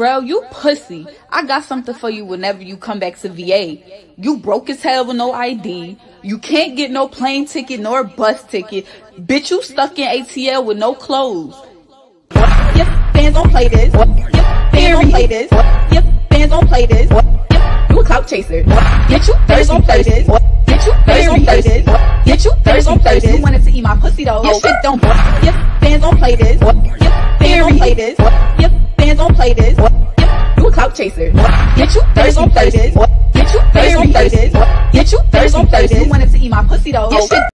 Bro, you pussy. I got something for you whenever you come back to VA. You broke as hell with no ID. You can't get no plane ticket nor bus ticket. Bitch, you stuck in ATL with no clothes. Your fans don't play this. Your fans don't play this. Your fans don't play this. You a clout chaser. Get you fans don't play this. Get you fans don't play this. Get you fans don't play this. You wanted to eat my pussy though. Your shit don't. Your fans don't play this. Your fans don't play this. Your fans don't play this. You a clout chaser. Get you fans don't play this. Get you fans don't play this. Get you fans don't play this. You wanted to eat my pussy though. Your shit